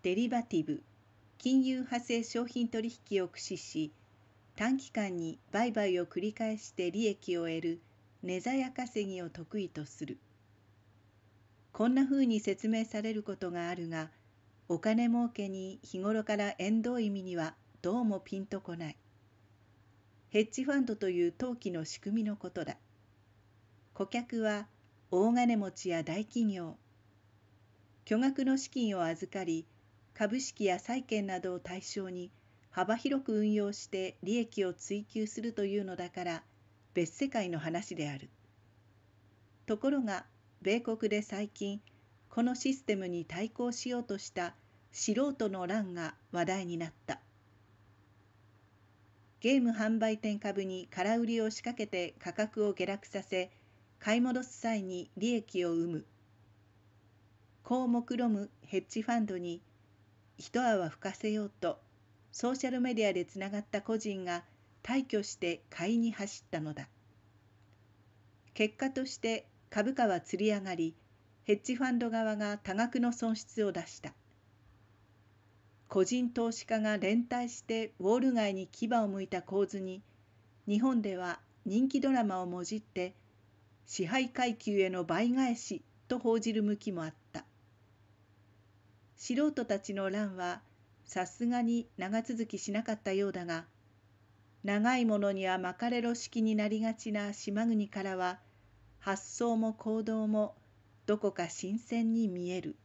デリバティブ金融派生商品取引を駆使し短期間に売買を繰り返して利益を得る値ざや稼ぎを得意とする。こんな風に説明されることがあるがお金儲けに日頃から縁遠い意味にはどうもピンとこない。ヘッジファンドという投機の仕組みのことだ。顧客は大金持ちや大企業。巨額の資金を預かり株式や債券などを対象に幅広く運用して利益を追求するというのだから別世界の話である。ところが米国で最近このシステムに対抗しようとした素人の乱が話題になった。ゲーム販売店株に空売りを仕掛けて価格を下落させ買い戻す際に利益を生む。こう目論むヘッジファンドに一泡吹かせようとソーシャルメディアでつながった個人が大挙して買いに走ったのだ。結果として株価はつり上がりヘッジファンド側が多額の損失を出した。個人投資家が連帯してウォール街に牙を向いた構図に日本では人気ドラマをもじって支配階級への倍返しと報じる向きもあった。素人たちの乱はさすがに長続きしなかったようだが長いものには巻かれろ式になりがちな島国からは発想も行動もどこか新鮮に見える。